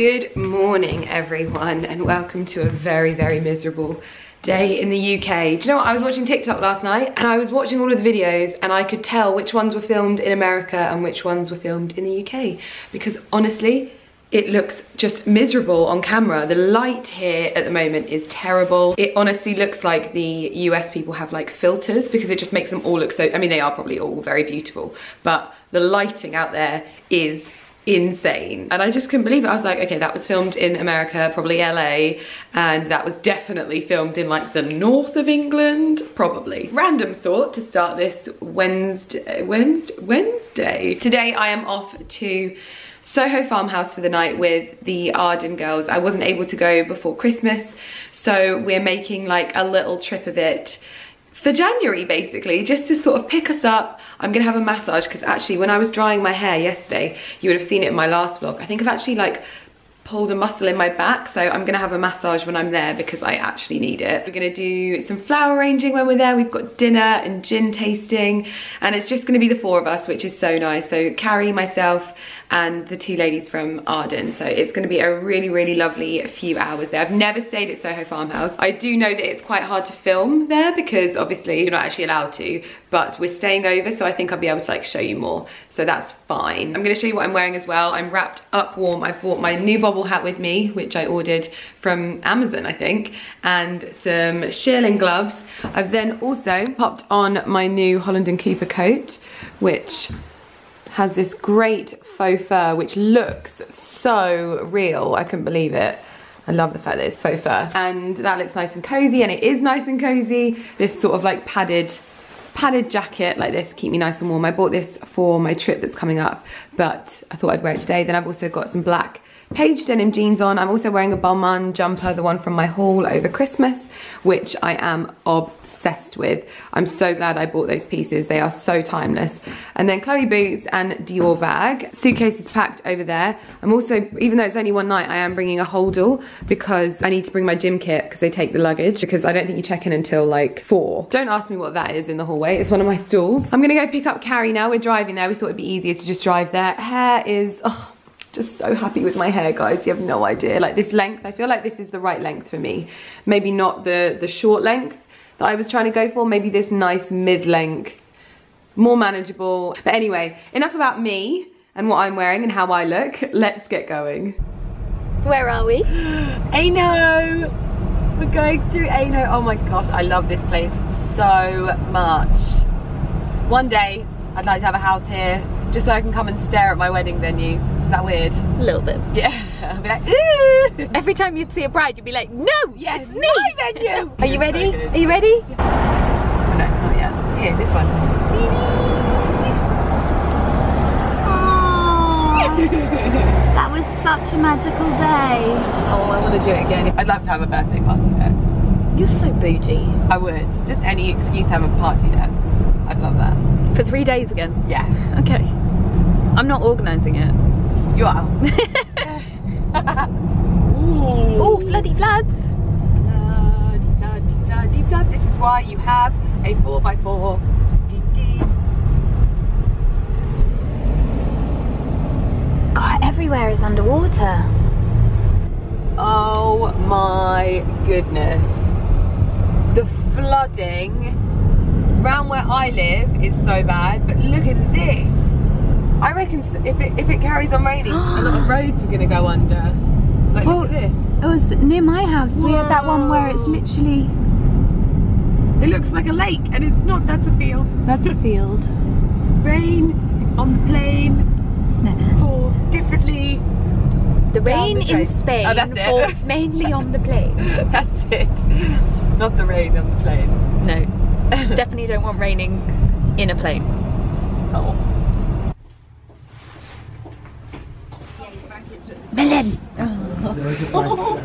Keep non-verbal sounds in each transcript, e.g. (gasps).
Good morning everyone and welcome to a very very miserable day in the UK. Do you know what? I was watching TikTok last night and I was watching all of the videos and I could tell which ones were filmed in America and which ones were filmed in the UK because honestly it looks just miserable on camera. The light here at the moment is terrible. It honestly looks like the US people have like filters because it just makes them all look so, I mean, they are probably all very beautiful, but the lighting out there is insane. And I just couldn't believe it. I was like okay that was filmed in America probably LA and that was definitely filmed in like the north of England probably. Random thought to start this Wednesday Wednesday Wednesday. Today I am off to Soho Farmhouse for the night with the Arden girls. I wasn't able to go before Christmas so we're making like a little trip of it for January basically, just to sort of pick us up. I'm gonna have a massage because actually when I was drying my hair yesterday, you would have seen it in my last vlog. I think I've actually like pulled a muscle in my back so I'm gonna have a massage when I'm there because I actually need it. We're gonna do some flower arranging when we're there. We've got dinner and gin tasting and it's just gonna be the four of us which is so nice. So Carrie, myself and the two ladies from Arden. So it's gonna be a really, really lovely few hours there. I've never stayed at Soho Farmhouse. I do know that it's quite hard to film there because obviously you're not actually allowed to, but we're staying over so I think I'll be able to like show you more. So that's fine. I'm gonna show you what I'm wearing as well. I'm wrapped up warm. I bought my new bobble hat with me, which I ordered from Amazon, I think, and some shearling gloves. I've then also popped on my new Holland & Cooper coat, which has this great faux fur which looks so real. I couldn't believe it. I love the fact that it's faux fur. And that looks nice and cozy and it is nice and cozy. This sort of like padded padded jacket like this keep me nice and warm. I bought this for my trip that's coming up but I thought I'd wear it today. Then I've also got some black Paige denim jeans on. I'm also wearing a Balmain jumper, the one from my haul over Christmas, which I am obsessed with. I'm so glad I bought those pieces. They are so timeless. And then Chloe boots and Dior bag. Suitcase is packed over there. I'm also, even though it's only one night, I am bringing a holdall because I need to bring my gym kit because they take the luggage because I don't think you check in until like four. Don't ask me what that is in the hallway. It's one of my stools. I'm gonna go pick up Carrie now. We're driving there. We thought it'd be easier to just drive there. Hair is, oh, just so happy with my hair guys. You have no idea. Like this length I feel like this is the right length for me. Maybe not the the short length that I was trying to go for. Maybe this nice mid-length more manageable. But anyway enough about me and what I'm wearing and how I look. Let's get going. Where are we? Aynho we're going through Aynho oh my gosh I love this place so much. One day I'd like to have a house here just so I can come and stare at my wedding venue. Is that weird? A little bit. Yeah. (laughs) I'll be like, Ooh! Every time you'd see a bride, you'd be like, no, yes, it's me. my venue. (laughs) Are you ready? So Are you ready? Yeah. No, not yet. Here, this one. (laughs) that was such a magical day. Oh, I want to do it again. I'd love to have a birthday party there. You're so bougie. I would. Just any excuse to have a party there. I'd love that. For three days again? Yeah. Okay. I'm not organising it. You are. (laughs) Ooh. Oh, floody floods. Floody, floody, floody, flood. This is why you have a 4x4. God, everywhere is underwater. Oh my goodness. The flooding around where I live is so bad, but look at this. I reckon if it, if it carries on raining, a lot of (gasps) roads are going to go under. Like, well, look at this. It was near my house. Whoa. We had that one where it's literally... It looks like a lake, and it's not. That's a field. That's a field. (laughs) Rain on the plane falls differently. The rain the in Spain oh, falls mainly on the plane. (laughs) that's it. Not the rain on the plane. No. (laughs) Definitely don't want raining in a plane. Oh. Melon! Oh.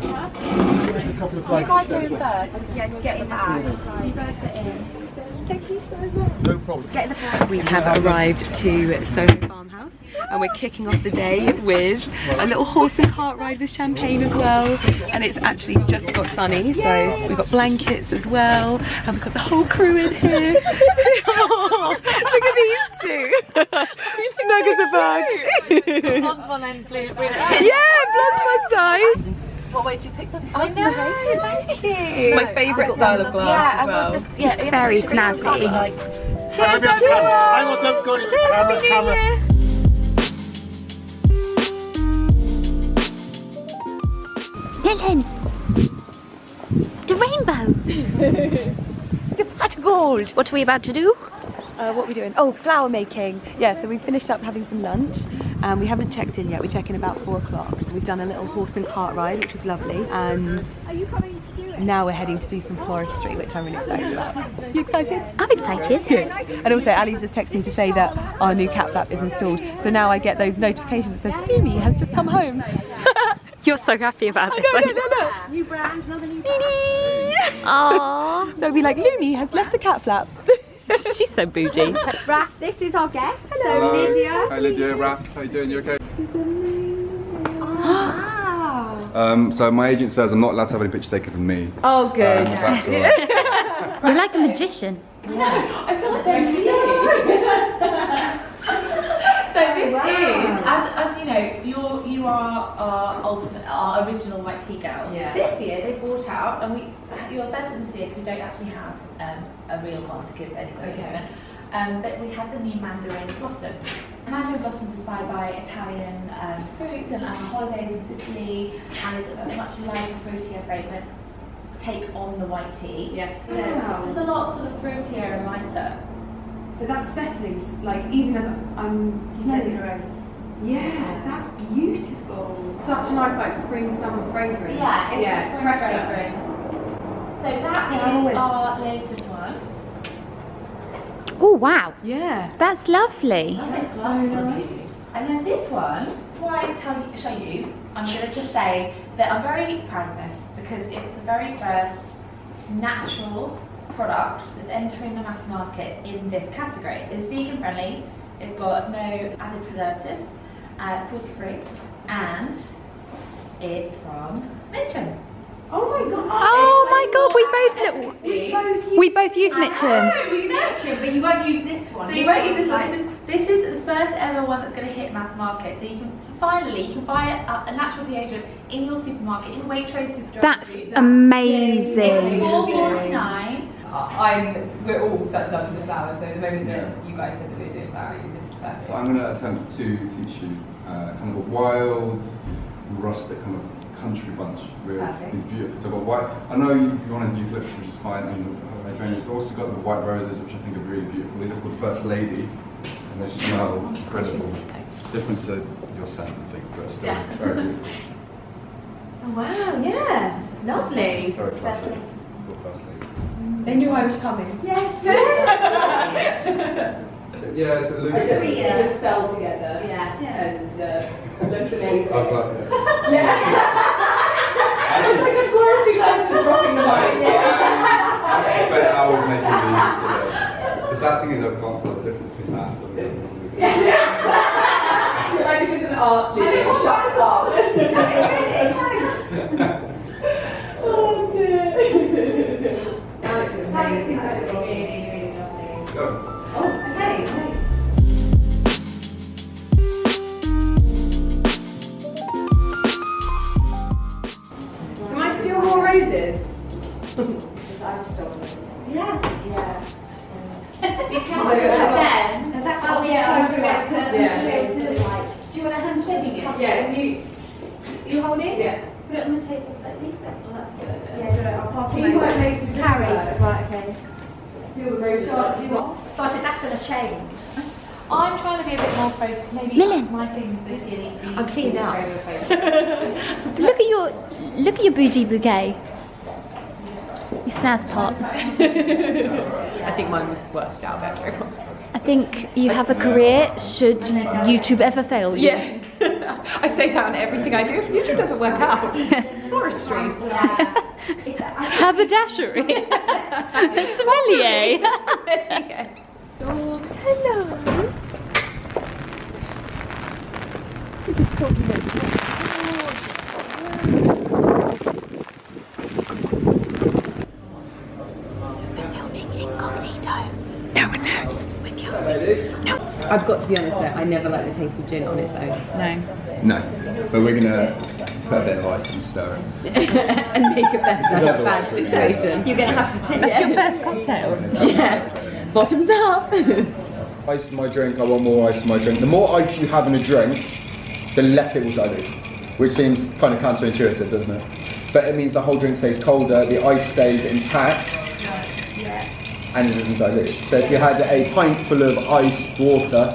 you guys are in first. Yes, get. You guys are in. Thank you so much. No problem. Get the bag. We have arrived to Soho Farmhouse and we're kicking off the day with a little horse and cart ride with champagne as well and it's actually just got sunny so we've got blankets as well and we've got the whole crew in here (laughs) (laughs) look at these (laughs) two snug as a bug blonde one then flew yeah blonde one's what weights you picked up. I know, thank you. My favourite style of glass Yeah, as and well. we'll just yeah, It's very just crystal snazzy. colour, Like, Hang on, hang on, don't go anywhere. Camera, camera. Helen! The rainbow! (laughs) The pot of gold. What are we about to do? Uh, what are we doing? Oh, flower making. Yeah, so we finished up having some lunch. and we haven't checked in yet. We check in about four o'clock. We've done a little horse and cart ride, which was lovely. And now we're heading to do some floristry, which I'm really excited about. You excited? I'm excited. Good. And also, Ali's just texted me to say that our new cat flap is installed. So now I get those notifications that says Mimi has just come home. (laughs) You're so happy about this. no, aren't no, no, no. new brand, another new brand. Aww. So I'll be like, Lumi has left the cat flap. (laughs) (laughs) She's so bougie. Raph, this is our guest. So Hello. Lydia. Hi Lydia, Raph, how you doing? You okay? Wow. Um, so my agent says I'm not allowed to have any pictures taken of me. Oh, Um, good. that's all right. (laughs) You're like a magician. (laughs) So this is, as, as you know, you're, you are our ultimate, our original white tea girl. Yeah. This year they brought out, and we, you're first to see it because we don't actually have um, a real one to give anyone at the. Um, but we have the new Mandarin Blossom. Mandarin Blossom is inspired by Italian um, fruits and um, holidays in Sicily, and is a much lighter, fruitier fragrance. Take on the white tea. Yeah. Yeah, It's just a lot sort of fruitier and lighter. But that setting, like even as I'm Smelling already. Yeah, that's beautiful. Such a nice like spring summer fragrance. Yeah, it's yeah, a it's spring fresher. fragrance. So that Yeah, is our latest one. Oh wow, Yeah. that's lovely. That's so nice. And then this one, before I tell you, show you, I'm going to just say that I'm very proud of this because it's the very first natural product that's entering the mass market in this category. It's vegan friendly, it's got no added preservatives, uh, cruelty free, and it's from Mitchum. Oh my god. Oh my god, we both See? know. We both use Mitchum. We use Mitchum, but you won't use this one. So you won't use this one. This is this is the first ever one that's going to hit mass market. So you can finally you can buy a, a natural deodorant in your supermarket in Waitrose Superdrug. That's Food. amazing. Four forty nine. I'm. We're all such lovers of flowers. So the moment that you guys said that we were doing flower, this is perfect. So I'm going to attempt to teach you uh, kind of a wild, rustic kind of country bunch with Perfect. these beautiful. So I've got white. I know you, you want to use lips, which is fine, and the hydrangeas. But also got the white roses, which I think are really beautiful. These are called First Lady, and they smell incredible. Different to your scent, I think, but still Yeah. very (laughs) beautiful. Oh, wow. Yeah. Lovely. Very classic. Called First Lady. They knew I was coming. Yes. (laughs) Yeah, it's a loose. Sweet, yeah. just fell together. Yeah. And uh, looks amazing. (laughs) I was like, It's like a floristry person dropping the mic. I actually spent hours making these today. The sad thing is I've gone to the difference between that and some of the You're like, this is an art studio. Shut up. oh dear. Alex is amazing. So, Oh, okay. Can I steal more roses? Yes. Yeah. you can Oh, yeah. again. That's Oh, yeah, I'm yeah. Yeah. (laughs) Oh, oh, to, to, like, do you want a handshake? Yeah, can you? You hold it? Yeah. Put it on the table slightly. So. Well, that's a good idea. Yeah, good. I'll pass it you over. work next to Carrie. Jennifer. Right, okay. Steal the roses. So, do you want- so I said that's going to change. I'm trying to be a bit more focused. Maybe Millen. my thing this year needs to be. I'm clean now. stronger. Look at your look at your bougie bouquet. Your snaz pot. (laughs) I think mine was the worst out of everyone. I think you have a career should YouTube ever fail you. Yeah. (laughs) I say that on everything I do. If YouTube doesn't work out, (laughs) forestry. (laughs) Haberdashery. Sommelier. Oh, hello. I've got to be honest though, I never like the taste of gin on its own. No. no, but we're gonna put a bit of ice and stir it. (laughs) and make a better Otherwise, bad we're situation. You're gonna have to take That's your first cocktail. Yeah. Bottoms up. (laughs) Ice in my drink, I want more ice in my drink. The more ice you have in a drink, the less it will dilute. Which seems kind of counterintuitive, doesn't it? But it means the whole drink stays colder, the ice stays intact, and it doesn't dilute. So if you had a pint full of iced water,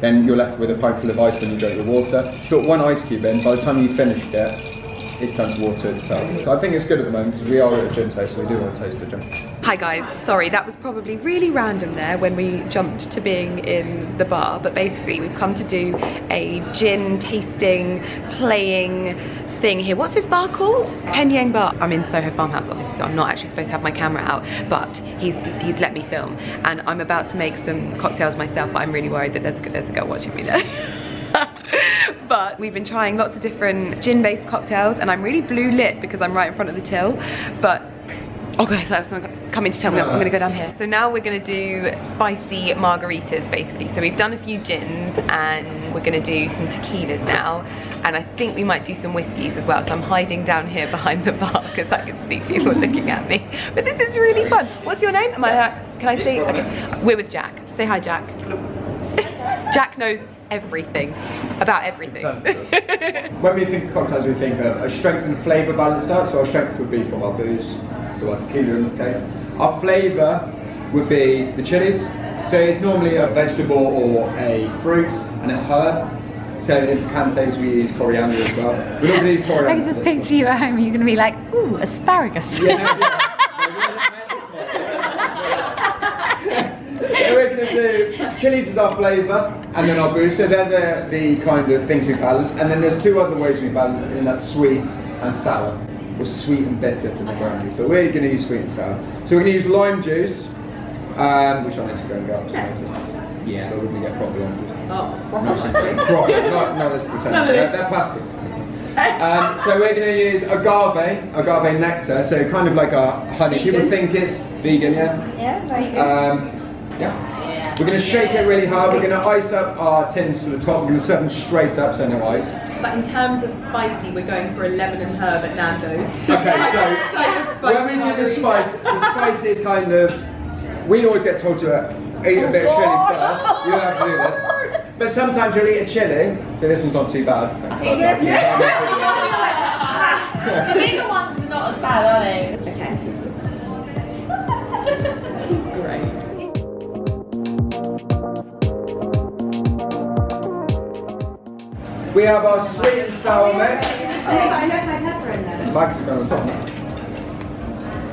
then you're left with a pint full of ice when you drink the water. If you put one ice cube in, by the time you finished it, it's time to water itself. So I think it's good at the moment because we are at a gym taste, so we do want to taste the gym. Hi guys, sorry that was probably really random there when we jumped to being in the bar, but basically we've come to do a gin tasting, playing thing here. What's this bar called? Penyang Bar. I'm in Soho Farmhouse obviously, so I'm not actually supposed to have my camera out, but he's he's let me film, and I'm about to make some cocktails myself, but I'm really worried that there's a, there's a girl watching me there. (laughs) but we've been trying lots of different gin-based cocktails, and I'm really blue lit because I'm right in front of the till, but oh Okay, so I have someone coming to tell me I'm gonna go down here. So now we're gonna do spicy margaritas basically. So we've done a few gins and we're gonna do some tequilas now. And I think we might do some whiskies as well. So I'm hiding down here behind the bar because I can see people (laughs) looking at me. But this is really fun. What's your name? Am I, uh, can I say, okay. We're with Jack. Say hi, Jack. (laughs) Jack knows everything about everything. (laughs) When we think of cocktails, we think of a strength and flavour balanced out. So our strength would be from our booze, so our tequila in this case. Our flavour would be the chilies. So it's normally a vegetable or a fruit and a herb. So in Cantes we use coriander as well. We don't use coriander. I can just picture you at home. You're going to be like, ooh, asparagus. Yeah, no, yeah. No, we haven't met this one. So we're going to do chilies as our flavour, and then our booze. So they're the, the kind of things we balance. And then there's two other ways we balance, and that's sweet and sour, or sweet and bitter for the brownies, But we're going to use sweet and sour. So we're going to use lime juice, um, which I need to go and get up to later. Yeah, but we're going to get proper lime juice. Oh, Proper, not, (laughs) not this pretend. None of They're, this. they're plastic. Um, so we're going to use agave, agave nectar, so kind of like a honey. People think it's vegan, yeah? Yeah, very good. Um, yeah. We're going to shake it really hard. We're going to ice up our tins to the top. We're going to serve them straight up, so no ice. But in terms of spicy, we're going for a lemon and herb at Nando's. (laughs) Okay, so when we do the spice, the spice is kind of. We always get told to uh, eat a bit of chili first. You don't have to do this. But sometimes you'll eat a chili, so this one's not too bad. Thank (laughs) God. The bigger ones are not as bad, are they? Okay. (laughs) He's great. We have our sweet and sour mix. Oh, I left my pepper in there. Max is going on top now.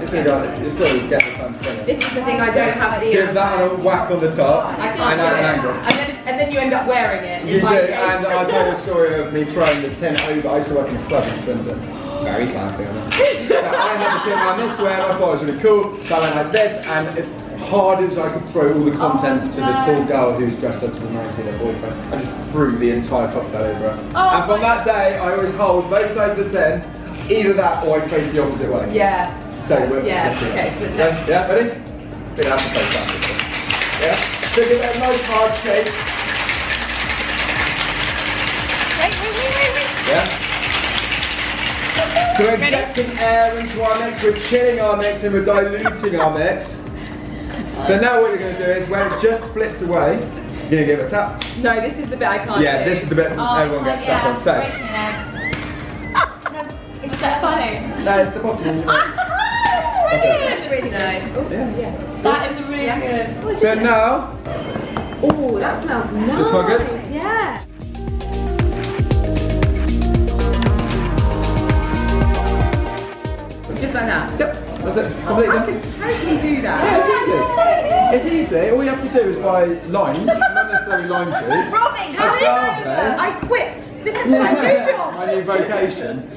It's going to go, it's still get the fun thing. This is the thing I don't have Give either. that a whack on the top I and can't at do an it. angle. And then, and then you end up wearing it. You in do, and (laughs) I'll tell you a story of me throwing the tent over. I used to work in a club in Swindon. Very classy, I know. So I had the tent around this way and I thought it was really cool. So I went like this and as hard as I could throw all the content to this oh, poor girl who's dressed up to the 19 her boyfriend, I just threw the entire cocktail over her. Oh, and from that day, I always hold both sides of the tin, either that or I face the opposite way. Yeah. So we're Yeah, okay, so yeah, ready? To face that. Yeah. So give it a nice hard shake. Wait, wait, wait, wait, wait. Yeah. So we're injecting air into our mix, we're chilling our mix and we're diluting our mix. So uh, now what you're going to do is when it just splits away, you're going to give it a tap. No, this is the bit I can't Yeah, do. this is the bit Oh, everyone gets stuck on. So, (laughs) Is that funny? no, it's the bottom. (laughs) That's it. That's really nice. Oh, Yeah. yeah. That is really good. So now, Oh, that smells nice. Just smell good? Yeah. It's just like that. yep, that's it. Oh, Completely I done. could totally do that. Yeah, it's easy. It's easy. All you have to do is buy limes, not necessarily lime juice. Robin, how Agave. I quit. This is my new job. My new vocation.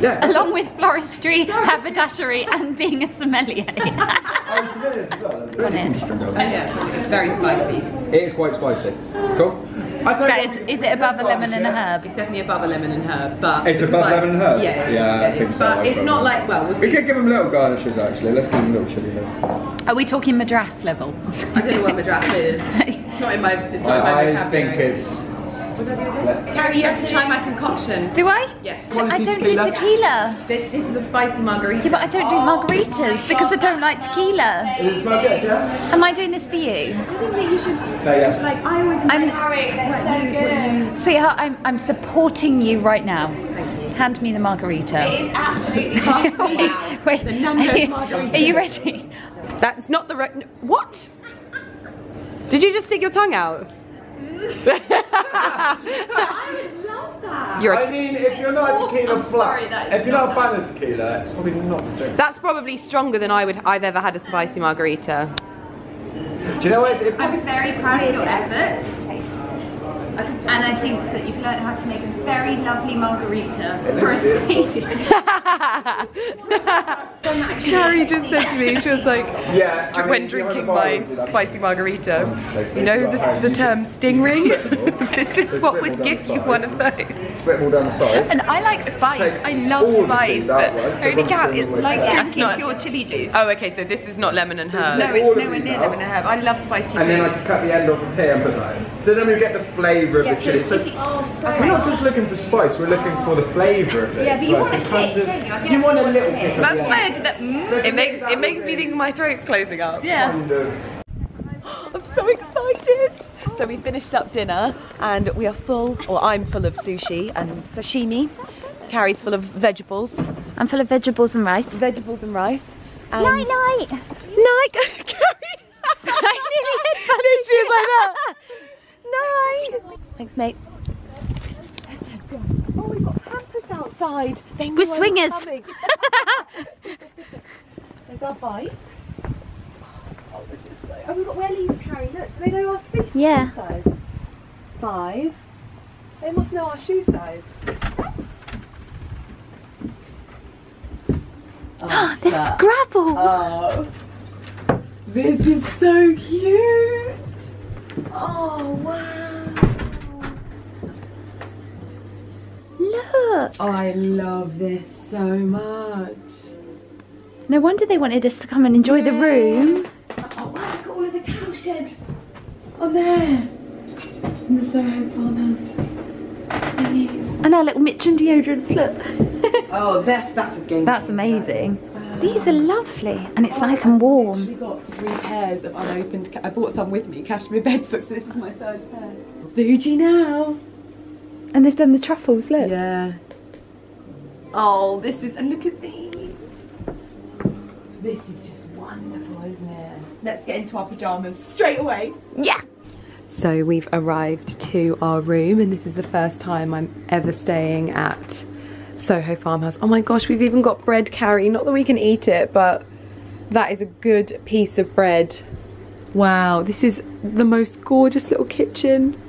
Yeah. Along with floristry, haberdashery, and being a sommelier. (laughs) Oh, it's as well. on in. Just drink it. Yeah, it's very spicy. It is quite spicy. Cool. I tell you That what, is, is it above a lemon and a herb? It's definitely above a lemon and herb, but It's above like- lemon and herb? Yeah, Yeah, I it's, so, But I've not like well, we'll We could give them little garnishes actually. Let's give them little chili heads. Are we talking Madras level? I don't know what madras is. (laughs) It's not in my. It's not in my I, I vocabulary. think it's What do I do with this? Carrie, you have to try my concoction. Do I? Yes. I don't do tequila. This is a spicy margarita. Yeah, but I don't drink margaritas because I don't like tequila. Does it smell good, yeah? Am I doing this for you? I think that you should, Say yes. like, I always I'm, what you, what sweetheart, I'm, I'm supporting you right now. Thank you. Hand me the margarita. It is absolutely (laughs) wait, wait. The Nando's are you, margarita. Are you ready? That's not the right. What? Did you just stick your tongue out? I would love that. You're a I t- mean, if you're not a oh, tequila I'm flat, if you're not a not fan of tequila, it's probably not the drink. That's probably stronger than I would I've ever had a spicy margarita. Do you know what? If, I'm very proud of your efforts. And I think that you've learned how to make a very lovely margarita for a looks (laughs) Sadie. Carrie just said to me, she was like, yeah, I mean, when if you have drinking my bar, you'd have- spicy margarita, um, you know say, this, the term can- stingray? (laughs) This is what would give you one of those. Bit more down the side. And I like spice. I love spice, seeds but outwards, so holy once cow, it's like the way drinking not- pure chili juice. Oh, okay, so this is not lemon and herb. No, it's of nowhere near lemon and herb. I love spicy And then I food. just cut the end off of here and put that in. So then we get the flavour of the chili. So we're not just looking for spice, we're looking for the flavour of it. Yeah, but you So want it's a kind kick, of- don't you? You I want a little a kick. kick. at the That's why I did that. Mm. So It makes that it makes me think my throat's closing up. Yeah. kind of- (gasps) I'm so excited. So we finished up dinner and we are full, or I'm full of sushi and sashimi. Carrie's full of vegetables, I'm full of vegetables and rice. vegetables and rice. And Night night. Night. (laughs) Carrie. Literally, (laughs) she was like that. (laughs) Night. Thanks, mate. Oh, we've got campers outside. They We're swingers. coming. (laughs) There's our bike. Oh, this is so. Oh, we've got wellies, Carrie. Look, do they know our feet Yeah. size? Five. They must know our shoe size. Oh, This Scrabble. Oh, this is so cute. Oh, wow. Look. Oh, I love this so much. No wonder they wanted us to come and enjoy the room. Oh, wow, look at all of the Cowshed on there. In the Soho farmhouse. And our little Mitchum deodorants, look. Oh, that's, that's a game. That's amazing. These are lovely and it's nice and warm. We got three pairs of unopened. I bought some with me, cashmere bed socks. So this is my third pair. Bougie now. And they've done the truffles, look. Yeah. Oh, this is, and look at these. This is just wonderful, isn't it? Let's get into our pajamas straight away. Yeah. So we've arrived to our room, and this is the first time I'm ever staying at Soho Farmhouse. Oh my gosh, we've even got bread Carrie. Not that we can eat it, but that is a good piece of bread. Wow, this is the most gorgeous little kitchen.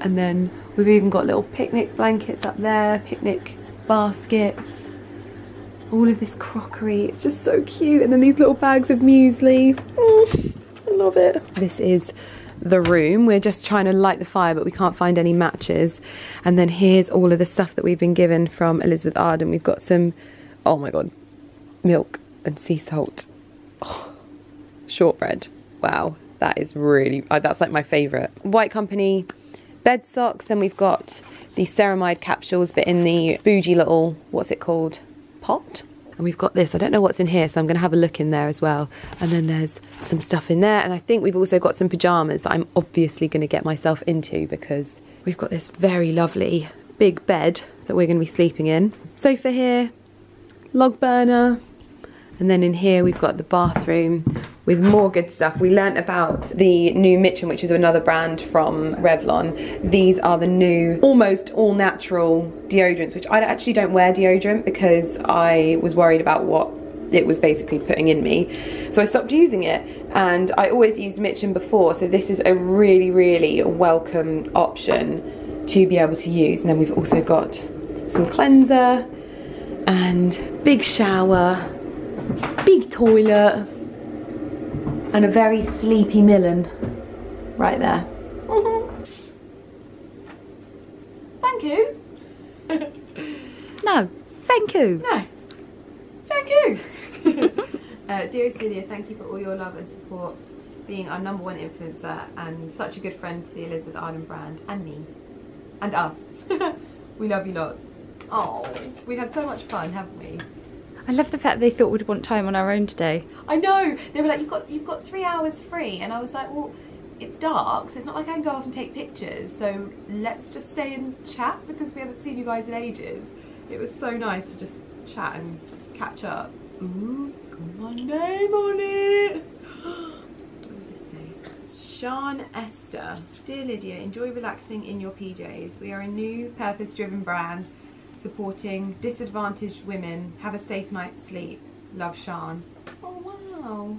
And then we've even got little picnic blankets up there, picnic baskets. All of this crockery, it's just so cute. And then these little bags of muesli. Mm, I love it. This is the room. We're just trying to light the fire, but we can't find any matches. And then here's all of the stuff that we've been given from Elizabeth Arden. We've got some, oh my god, milk and sea salt. Oh, shortbread. Wow, that is really, uh, that's like my favourite. White Company bed socks. Then we've got the ceramide capsules, but in the bougie little, what's it called? Pot. And we've got this. I don't know what's in here, so I'm going to have a look in there as well. And then there's some stuff in there. And I think we've also got some pyjamas that I'm obviously going to get myself into because we've got this very lovely big bed that we're going to be sleeping in. Sofa here, log burner, and then in here we've got the bathroom with more good stuff. We learnt about the new Mitchum, which is another brand from Revlon. These are the new, almost all natural deodorants, which I actually don't wear deodorant because I was worried about what it was basically putting in me. So I stopped using it and I always used Mitchum before. So this is a really, really welcome option to be able to use. And then we've also got some cleanser and big shower big toilet and a very sleepy Millen right there. Thank you. (laughs) No, thank you. No. Thank you. (laughs) uh, dearest Lydia, thank you for all your love and support, being our number one influencer and such a good friend to the Elizabeth Arden brand and me. and us. (laughs) we love you lots. Oh, we've had so much fun, haven't we? I love the fact they thought we'd want time on our own today. I know. They were like, "You've got you've got three hours free," and I was like, "Well, it's dark, so it's not like I can go off and take pictures. So let's just stay and chat because we haven't seen you guys in ages." It was so nice to just chat and catch up. Ooh, got my name on it. (gasps) What does this say? Sian Esther. Dear Lydia, enjoy relaxing in your PJs. We are a new purpose driven brand supporting disadvantaged women. Have a safe night's sleep. Love Sian. Oh wow.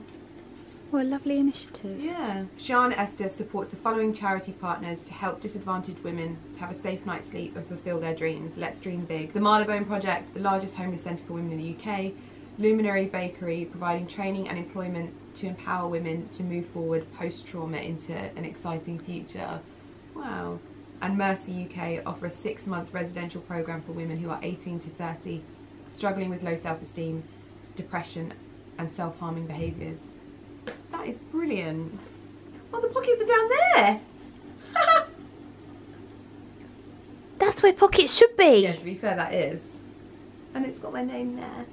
What a lovely initiative. Yeah. Sian Esther supports the following charity partners to help disadvantaged women to have a safe night's sleep and fulfill their dreams. Let's Dream Big. The Marylebone Project, the largest homeless centre for women in the UK. Luminary Bakery, providing training and employment to empower women to move forward post trauma into an exciting future. Wow. And Mercy UK offer a six month residential programme for women who are 18 to 30, struggling with low self esteem, depression, and self harming behaviours. That is brilliant. Oh, the pockets are down there. (laughs) That's where pockets should be. Yeah, to be fair, that is. And it's got my name there.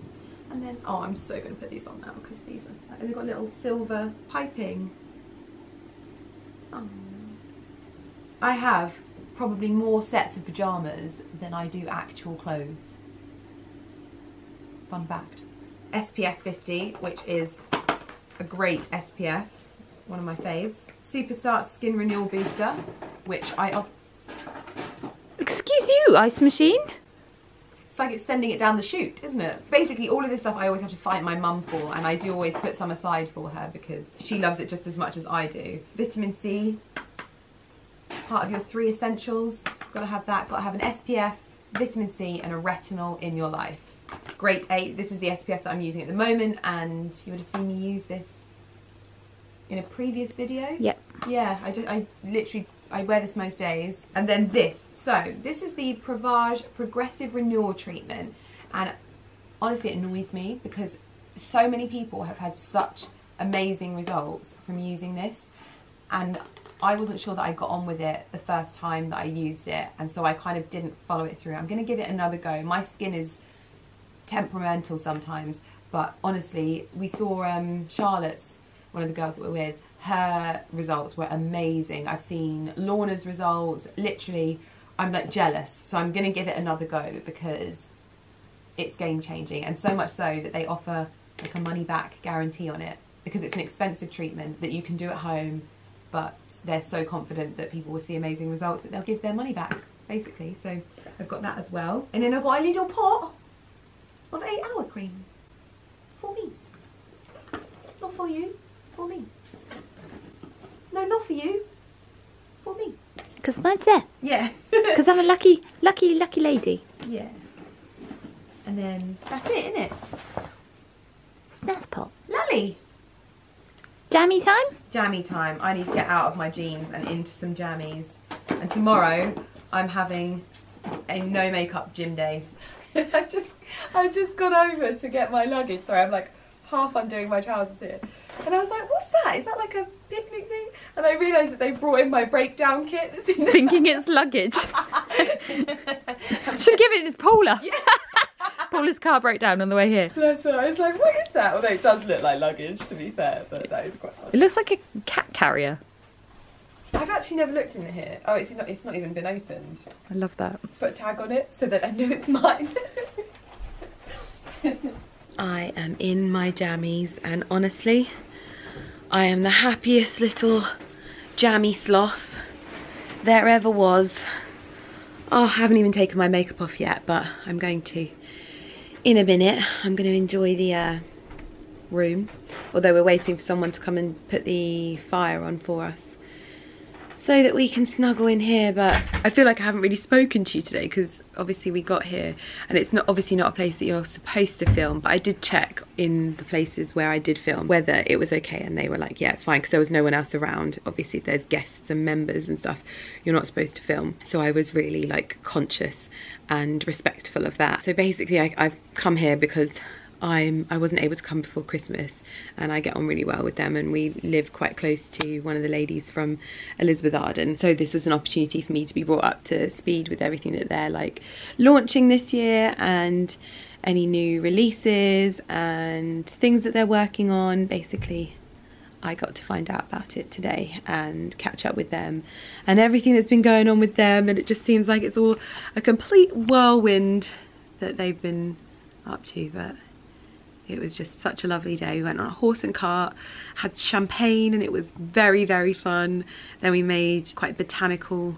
And then, oh, I'm so going to put these on now because these are so. And they've got little silver piping. Oh. I have probably more sets of pyjamas than I do actual clothes. Fun fact. SPF 50, which is a great SPF, one of my faves. Superstart Skin Renewal Booster, which I Excuse you, ice machine. It's like it's sending it down the chute, isn't it? Basically, all of this stuff I always have to fight my mum for, and I do always put some aside for her because she loves it just as much as I do. Vitamin C, part of your three essentials. Gotta have that. Gotta have an SPF, vitamin C, and a retinol in your life. Great 8. This is the SPF that I'm using at the moment, and you would have seen me use this in a previous video. Yep. Yeah, I just I literally I wear this most days. And then this. So this is the Prevage Progressive Renewal Treatment, and honestly, it annoys me because so many people have had such amazing results from using this, and I wasn't sure that I got on with it the first time that I used it, and so I kind of didn't follow it through. I'm going to give it another go. My skin is temperamental sometimes, but honestly, we saw um, Charlotte's, one of the girls that we're with, her results were amazing. I've seen Lorna's results, literally, I'm like jealous. So I'm going to give it another go because it's game changing, and so much so that they offer like a money back guarantee on it because it's an expensive treatment that you can do at home, but they're so confident that people will see amazing results that they'll give their money back, basically. So I've got that as well. And then I've got a little pot of eight hour cream for me. Not for you, for me. No, not for you, for me. Because mine's there. Yeah. (laughs) Because I'm a lucky, lucky, lucky lady. yeah. And then that's it, isn't it? Snaz pot. Lally. Jammy time? Jammy time. I need to get out of my jeans and into some jammies. And tomorrow I'm having a no makeup gym day. (laughs) I've just I've just gone over to get my luggage. Sorry, I'm like half undoing my trousers here. And I was like, what's that? Is that like a picnic thing? And I realised that they brought in my breakdown kit (laughs) Thinking it's luggage. (laughs) Should give it to Paula. Yeah. (laughs) Paula's car broke down on the way here. Bless her. I was like, what is that? Although it does look like luggage, to be fair, but that is quite It looks like a cat carrier. I've actually never looked in here. Oh, it's not, it's not even been opened. I love that. Put a tag on it so that I know it's mine. (laughs) I am in my jammies, and honestly, I am the happiest little jammy sloth there ever was. Oh, I haven't even taken my makeup off yet, but I'm going to. In a minute, I'm going to enjoy the uh, room, although we're waiting for someone to come and put the fire on for us. So that we can snuggle in here but I feel like I haven't really spoken to you today because obviously we got here. And it's not obviously not a place that you're supposed to film but I did check in the places where I did film whether it was okay and they were like yeah it's fine because there was no one else around. Obviously there's guests and members and stuff you're not supposed to film. So I was really like conscious and respectful of that. So basically I, I've come here because I'm I wasn't able to come before Christmas and I get on really well with them and we live quite close to one of the ladies from Elizabeth Arden. So this was an opportunity for me to be brought up to speed with everything that they're like launching this year and any new releases and things that they're working on basically I got to find out about it today and catch up with them and everything that's been going on with them and it just seems like it's all a complete whirlwind that they've been up to but it was just such a lovely day. We went on a horse and cart, had champagne and it was very, very fun. Then we made quite botanical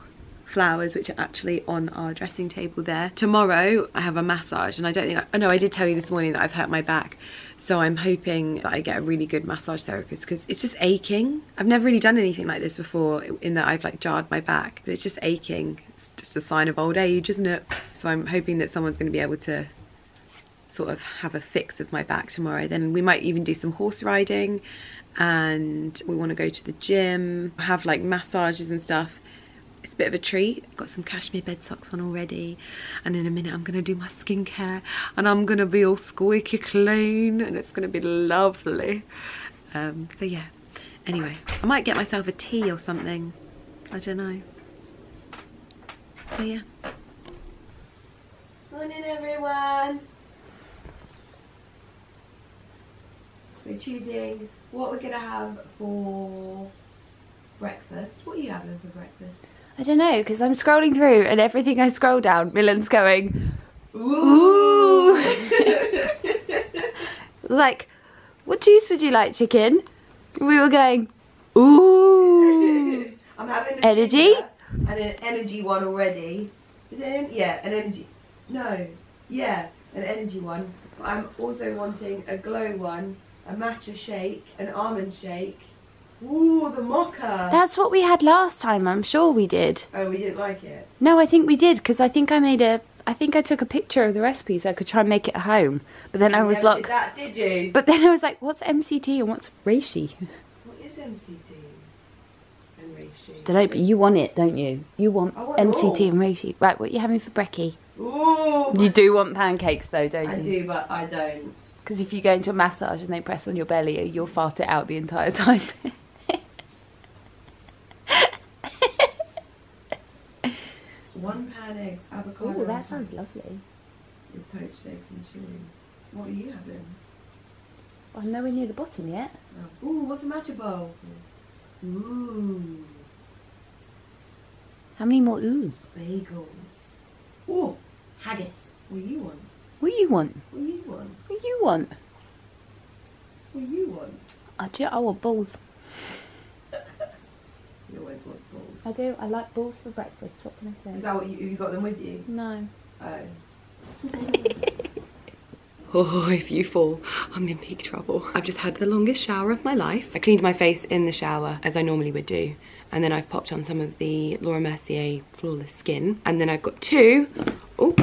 flowers which are actually on our dressing table there. Tomorrow I have a massage and I don't think, I, oh no I did tell you this morning that I've hurt my back so I'm hoping that I get a really good massage therapist because it's just aching. I've never really done anything like this before in that I've like jarred my back but it's just aching. It's just a sign of old age isn't it? So I'm hoping that someone's going to be able to sort of have a fix of my back tomorrow. Then we might even do some horse riding and we want to go to the gym, have like massages and stuff. Bit of a treat. I've got some cashmere bed socks on already and in a minute I'm going to do my skincare and I'm going to be all squeaky clean and it's going to be lovely. Um, so yeah, anyway, I might get myself a tea or something. I don't know. So yeah. Morning everyone. We're choosing what we're going to have for breakfast. What are you having for breakfast? I don't know, because I'm scrolling through and everything I scroll down, Millen's going, Ooh! (laughs) like, what juice would you like, chicken? We were going, ooh. (laughs) I'm having a Energy? and an energy one already. Is it an, yeah, an energy. No, yeah, an energy one. I'm also wanting a glow one, a matcha shake, an almond shake. Ooh, the mocha. That's what we had last time, I'm sure we did. oh, we didn't like it. No, I think we did, because I think I made a, I think I took a picture of the recipe so I could try and make it at home. But then I was like, that, did you? but then I was like, what's MCT and what's reishi? what is MCT and reishi? Don't know, but you want it, don't you? You want want MCT all. and reishi. Right, what are you having for brekkie? Ooh, You do want pancakes though, don't I you? I do, but I don't. Because if you go into a massage and they press on your belly, you'll fart it out the entire (laughs) time. (laughs) One pan eggs, avocado. and toast. lovely. With poached eggs and chili. What are you having? I'm nowhere near the bottom yet. Oh. Ooh, what's a matcha bowl? Ooh, How many more oohs? bagels. Ooh, haggis. What do you want? What do you want? What do you want? What do you want? What do you want? I, do, I want balls. You always want balls. I do. I like balls for breakfast. What can I say? Is say? that what you, have you got them with you? No. Oh. (laughs) Oh, if you fall, I'm in big trouble. I've just had the longest shower of my life. I cleaned my face in the shower, as I normally would do. And then I've popped on some of the Laura Mercier Flawless Skin. And then I've got two, oh,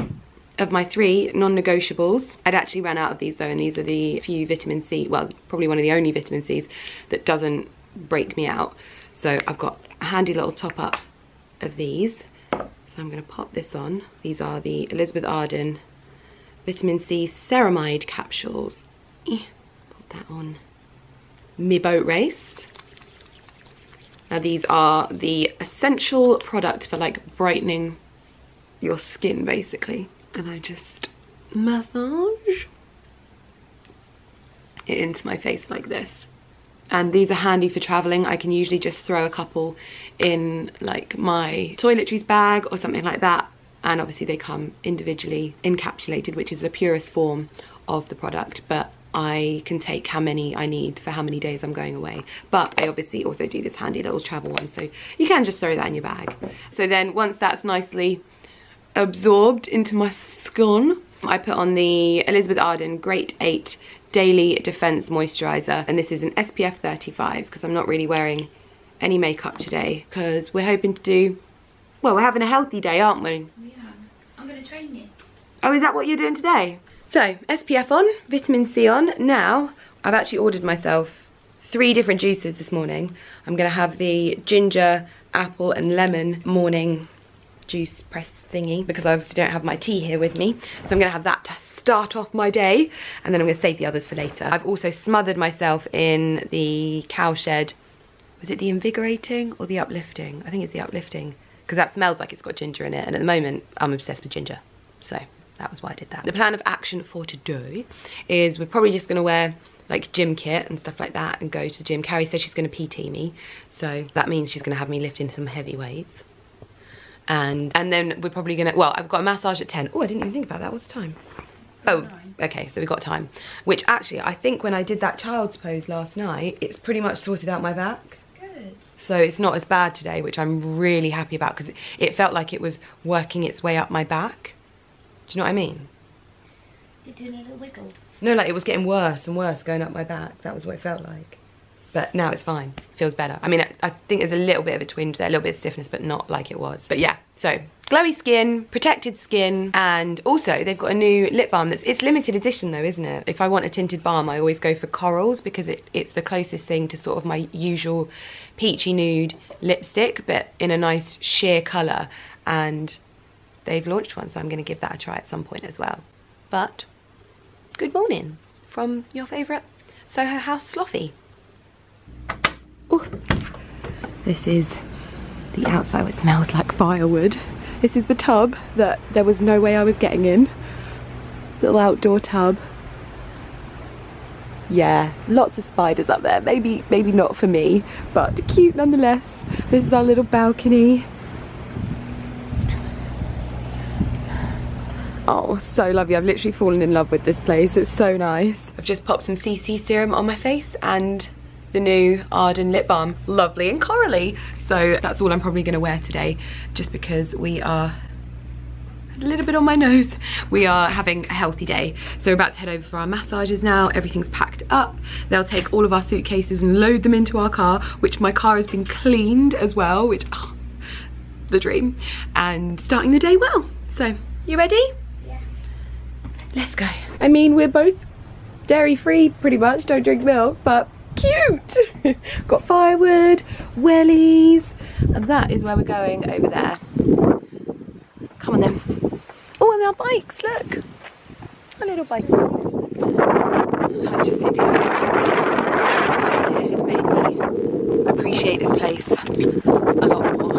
of my three non-negotiables. I'd actually ran out of these though, and these are the few vitamin C, well, probably one of the only vitamin Cs that doesn't break me out. So I've got a handy little top up of these. So I'm gonna pop this on. These are the Elizabeth Arden vitamin C ceramide capsules. Eh, Put that on my boat race. Now these are the essential product for like brightening your skin basically. And I just massage it into my face like this. And these are handy for traveling. I can usually just throw a couple in like my toiletries bag or something like that. And obviously they come individually encapsulated, which is the purest form of the product. But I can take how many I need for how many days I'm going away. But I obviously also do this handy little travel one. So you can just throw that in your bag. So then once that's nicely absorbed into my skin. I put on the Elizabeth Arden Great 8 Daily Defense Moisturizer and this is an SPF 35 because I'm not really wearing any makeup today because we're hoping to do, well we're having a healthy day aren't we? Yeah. I'm going to train you. Oh is that what you're doing today? So SPF on, vitamin C on. Now I've actually ordered myself three different juices this morning. I'm going to have the ginger, apple and lemon morning juice press thingy because I obviously don't have my tea here with me. So I'm gonna have that to start off my day and then I'm gonna save the others for later. I've also smothered myself in the cowshed. Was it the invigorating or the uplifting? I think it's the uplifting because that smells like it's got ginger in it and at the moment I'm obsessed with ginger. So that was why I did that. The plan of action for today is we're probably just gonna wear like gym kit and stuff like that and go to the gym. Carrie says she's gonna PT me, so that means she's gonna have me lifting some heavy weights. And and then we're probably gonna, well, I've got a massage at 10. Oh, I didn't even think about that, what's the time? Oh, okay, so we've got time. Which actually, I think when I did that child's pose last night, it's pretty much sorted out my back. Good. So it's not as bad today, which I'm really happy about because it, felt like it was working its way up my back. Do you know what I mean? It doing a little wiggle? No, like it was getting worse and worse going up my back. That was what it felt like. But now it's fine. Feels better. I mean, I, I think there's a little bit of a twinge there, a little bit of stiffness, but not like it was. But yeah, so glowy skin, protected skin, and also they've got a new lip balm that's, it's limited edition though, isn't it? If I want a tinted balm, I always go for corals because it, it's the closest thing to sort of my usual peachy nude lipstick, but in a nice sheer colour. And they've launched one, so I'm gonna give that a try at some point as well. But good morning from your favourite Soho House Sloffy. Ooh. This is the outside, smells like firewood. This is the tub that there was no way I was getting in. Little outdoor tub. Yeah, lots of spiders up there. Maybe, maybe not for me, but cute nonetheless. This is our little balcony. Oh, so lovely. I've literally fallen in love with this place. It's so nice. I've just popped some CC serum on my face and the new Arden lip balm. Lovely and corally. So that's all I'm probably going to wear today just because we are a little bit on my nose. We are having a healthy day. So we're about to head over for our massages now. Everything's packed up. They'll take all of our suitcases and load them into our car, which my car has been cleaned as well, which, oh, the dream. And starting the day well. So, you ready? Yeah. Let's go. I mean, we're both dairy free pretty much, don't drink milk, but cute. (laughs) Got firewood, wellies, and that is where we're going over there. Come on then. Oh, and our bikes, look. Our little bike. That's just indicated. It has made me appreciate this place a lot more.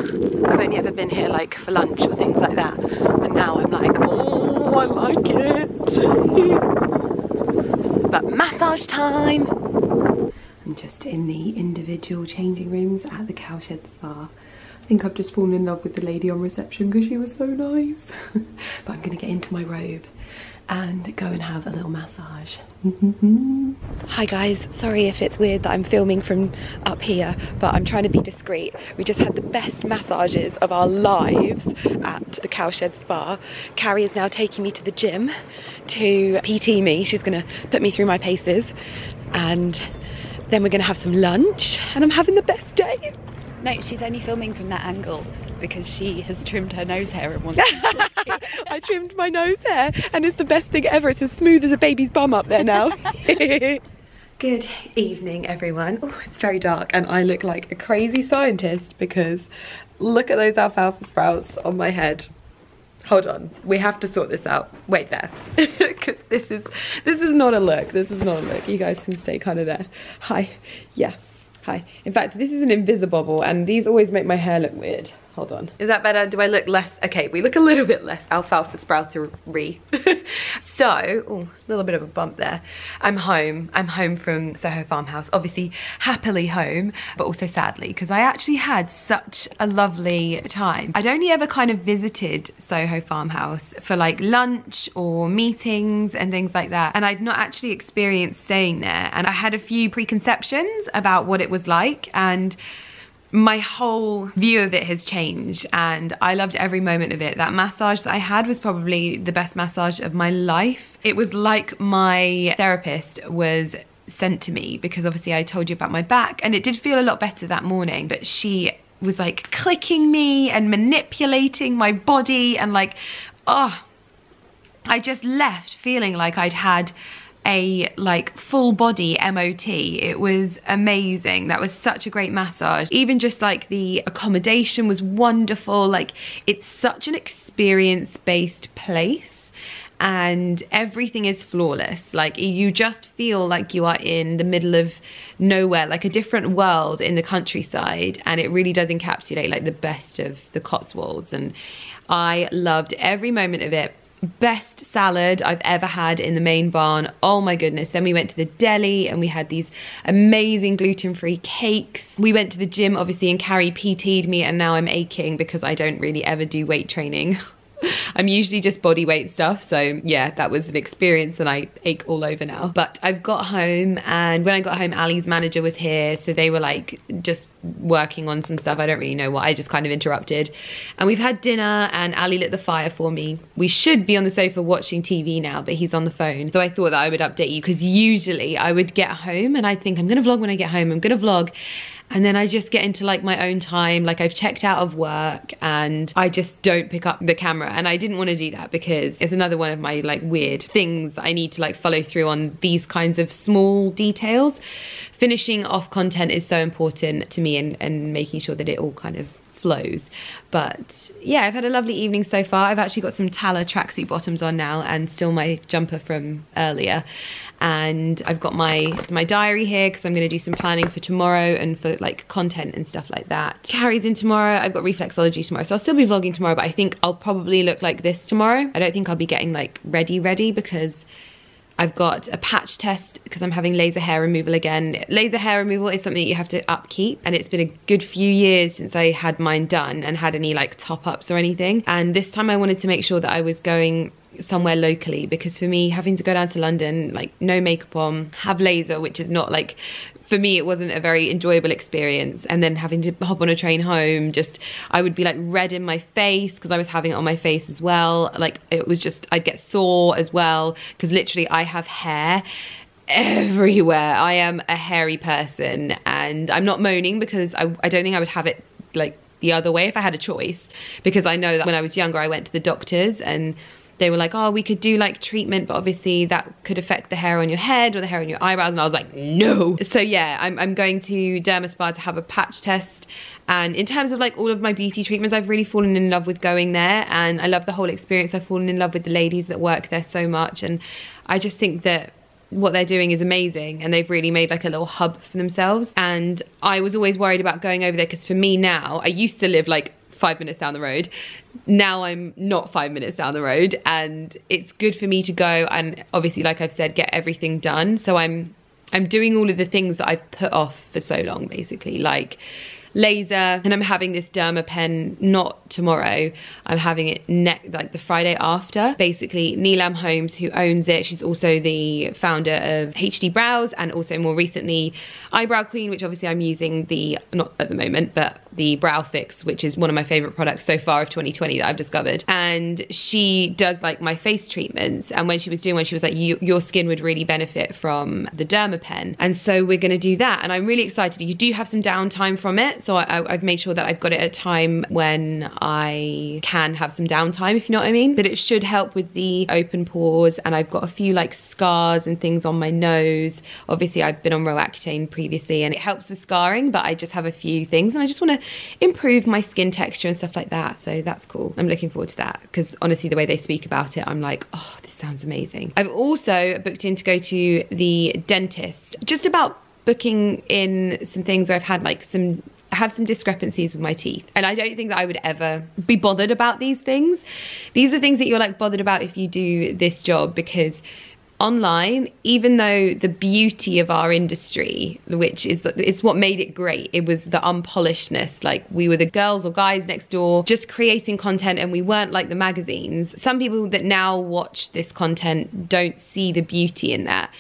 I've only ever been here like for lunch or things like that, and now I'm like, oh, I like it. (laughs) but massage time. Just in the individual changing rooms at the Cowshed Spa. I think I've just fallen in love with the lady on reception because she was so nice. (laughs) but I'm gonna get into my robe and go and have a little massage. (laughs) Hi guys, sorry if it's weird that I'm filming from up here, but I'm trying to be discreet. We just had the best massages of our lives at the Cowshed Spa. Carrie is now taking me to the gym to PT me. She's gonna put me through my paces and then we're gonna have some lunch and I'm having the best day. No, she's only filming from that angle because she has trimmed her nose hair and wants (laughs) I trimmed my nose hair and it's the best thing ever. It's as smooth as a baby's bum up there now. (laughs) Good evening, everyone. Oh, it's very dark and I look like a crazy scientist because look at those alfalfa sprouts on my head. Hold on, we have to sort this out. Wait there, (laughs) because this is this is not a look. This is not a look. You guys can stay kind of there. Hi, yeah, hi. In fact, this is an Invisibobble and these always make my hair look weird. Hold on. Is that better? Do I look less? Okay, we look a little bit less alfalfa sproutery. (laughs) so, a little bit of a bump there. I'm home. I'm home from Soho Farmhouse. Obviously, happily home, but also sadly, because I actually had such a lovely time. I'd only ever kind of visited Soho Farmhouse for like lunch or meetings and things like that. And I'd not actually experienced staying there. And I had a few preconceptions about what it was like. And my whole view of it has changed and I loved every moment of it. That massage that I had was probably the best massage of my life. It was like my therapist was sent to me because obviously I told you about my back and it did feel a lot better that morning but she was like clicking me and manipulating my body and like oh I just left feeling like I'd had a like full body MOT. It was amazing. That was such a great massage. Even just like the accommodation was wonderful. Like it's such an experience based place and everything is flawless. Like you just feel like you are in the middle of nowhere, like a different world in the countryside. And it really does encapsulate like the best of the Cotswolds. And I loved every moment of it. Best salad I've ever had in the main barn. Oh my goodness. Then we went to the deli and we had these amazing gluten-free cakes. We went to the gym obviously and Carrie PT'd me and now I'm aching because I don't really ever do weight training. (laughs) (laughs) I'm usually just body weight stuff. So yeah, that was an experience and I ache all over now. But I've got home and when I got home, Ali's manager was here. So they were like just working on some stuff. I don't really know what. I just kind of interrupted. And we've had dinner and Ali lit the fire for me. We should be on the sofa watching TV now, but he's on the phone. So I thought that I would update you because usually I would get home and I'd think I'm going to vlog when I get home. I'm going to vlog and then I just get into like my own time. Like I've checked out of work and I just don't pick up the camera. And I didn't want to do that because it's another one of my like weird things that I need to like follow through on these kinds of small details. Finishing off content is so important to me and, and making sure that it all kind of flows but yeah I've had a lovely evening so far I've actually got some Tala tracksuit bottoms on now and still my jumper from earlier and I've got my my diary here because I'm going to do some planning for tomorrow and for like content and stuff like that. Carrie's in tomorrow. I've got reflexology tomorrow, so I'll still be vlogging tomorrow, but I think I'll probably look like this tomorrow. I don't think I'll be getting like ready ready because I've got a patch test because I'm having laser hair removal again. Laser hair removal is something you have to upkeep and it's been a good few years since I had mine done and had any like top ups or anything. And this time I wanted to make sure that I was going somewhere locally because for me having to go down to London like no makeup on have laser which is not like for me it wasn't a very enjoyable experience. And then having to hop on a train home just I would be like red in my face because I was having it on my face as well. Like it was just I'd get sore as well because literally I have hair everywhere. I am a hairy person and I'm not moaning because I, I don't think I would have it like the other way if I had a choice. Because I know that when I was younger I went to the doctors and they were like, oh, we could do like treatment, but obviously that could affect the hair on your head or the hair on your eyebrows. And I was like, no. So yeah, I'm, I'm going to Dermaspa to have a patch test. And in terms of like all of my beauty treatments, I've really fallen in love with going there. And I love the whole experience. I've fallen in love with the ladies that work there so much. And I just think that what they're doing is amazing and they've really made like a little hub for themselves and I was always worried about going over there because for me now I used to live like five minutes down the road. Now I'm not five minutes down the road and it's good for me to go and obviously, like I've said, get everything done. So I'm I'm doing all of the things that I've put off for so long, basically, like laser and I'm having this derma pen not tomorrow I'm having it next like the Friday after basically Nilam Holmes who owns it she's also the founder of HD Brows and also more recently Eyebrow Queen which obviously I'm using the not at the moment but the Brow Fix, which is one of my favorite products so far of 2020 that I've discovered. And she does like my face treatments. And when she was doing one, she was like, your skin would really benefit from the Dermapen. And so we're gonna do that. And I'm really excited. You do have some downtime from it. So I, have made sure that I've got it at a time when I can have some downtime, if you know what I mean. But it should help with the open pores. And I've got a few like scars and things on my nose. Obviously I've been on Roaccutane previously and it helps with scarring, but I just have a few things and I just wanna improve my skin texture and stuff like that. So that's cool. I'm looking forward to that because honestly, the way they speak about it, I'm like, oh, this sounds amazing. I've also booked in to go to the dentist just about booking in some things where I've had like some I have some discrepancies with my teeth and I don't think that I would ever be bothered about these things. These are things that you're like bothered about if you do this job because online, even though the beauty of our industry, which is that it's what made it great, it was the unpolishedness. Like we were the girls or guys next door just creating content and we weren't like the magazines. Some people that now watch this content don't see the beauty in that.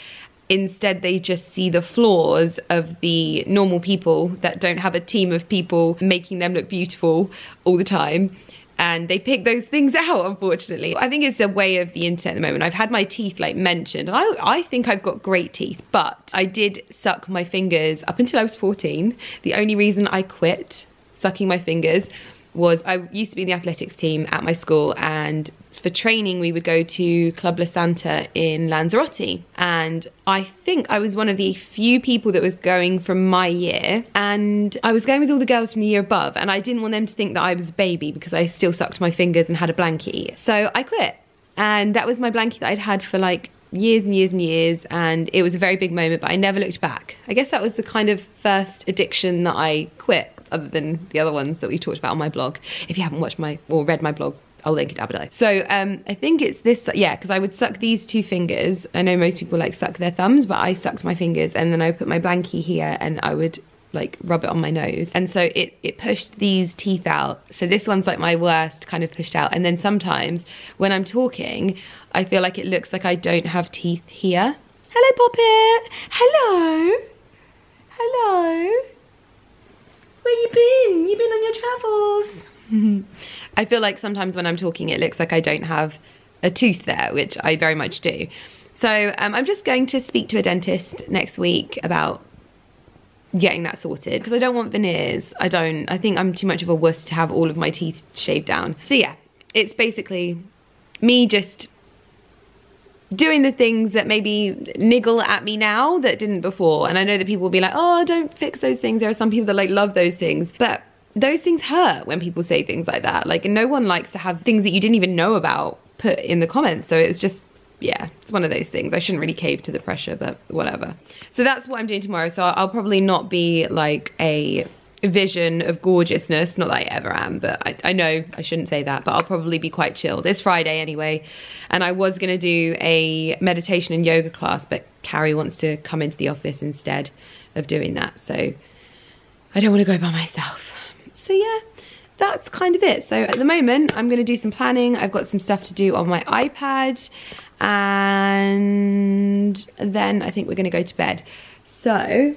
Instead, they just see the flaws of the normal people that don't have a team of people making them look beautiful all the time and they pick those things out unfortunately. I think it's a way of the internet at the moment. I've had my teeth like mentioned. And i i think i've got great teeth but i did suck my fingers up until i was 14 the only reason i quit sucking my fingers was I used to be in the athletics team at my school and for training we would go to Club La Santa in Lanzarote. And I think I was one of the few people that was going from my year. And I was going with all the girls from the year above. And I didn't want them to think that I was a baby because I still sucked my fingers and had a blankie. So I quit. And that was my blankie that I'd had for like years and years and years. And it was a very big moment but I never looked back. I guess that was the kind of first addiction that I quit other than the other ones that we talked about on my blog. If you haven't watched my or read my blog, I'll link it below. So um, I think it's this, yeah, because I would suck these two fingers. I know most people like suck their thumbs, but I sucked my fingers and then I put my blankie here and I would like rub it on my nose. And so it it pushed these teeth out. So this one's like my worst kind of pushed out. And then sometimes when i'm talking i feel like it looks like i don't have teeth here. Hello poppet. Hello. Hello. Where you been? You been on your travels (laughs) i feel like sometimes when i'm talking it looks like i don't have a tooth there which i very much do so um, i'm just going to speak to a dentist next week about getting that sorted because I don't want veneers. I don't. I think I'm too much of a wuss to have all of my teeth shaved down. So yeah, it's basically me just doing the things that maybe niggle at me now that didn't before. And I know that people will be like, oh, don't fix those things. There are some people that like love those things. But those things hurt when people say things like that. Like no one likes to have things that you didn't even know about put in the comments. So it's just yeah, it's one of those things. I shouldn't really cave to the pressure, but whatever. So that's what I'm doing tomorrow. So I'll probably not be like a vision of gorgeousness. Not that I ever am, but I, I know I shouldn't say that, but I'll probably be quite chill. This Friday anyway. And I was going to do a meditation and yoga class, but Carrie wants to come into the office instead of doing that. So I don't want to go by myself. So yeah, that's kind of it. So at the moment, I'm going to do some planning. I've got some stuff to do on my iPad and then I think we're gonna go to bed. So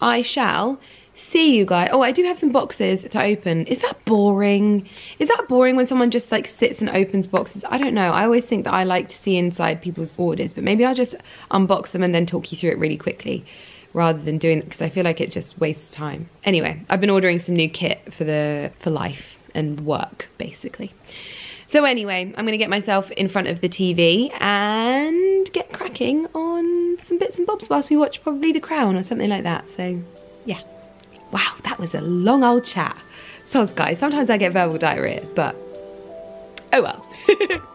I shall see you guys. Oh, I do have some boxes to open. Is that boring? Is that boring when someone just like sits and opens boxes? I don't know. I always think that I like to see inside people's orders, but maybe I'll just unbox them and then talk you through it really quickly rather than doing it because I feel like it just wastes time. Anyway, I've been ordering some new kit for the for life and work basically. So anyway, I'm gonna get myself in front of the TV and get cracking on some bits and bobs whilst we watch probably The Crown or something like that. So yeah. Wow, that was a long old chat. So guys, sometimes I get verbal diarrhea, but oh well. (laughs)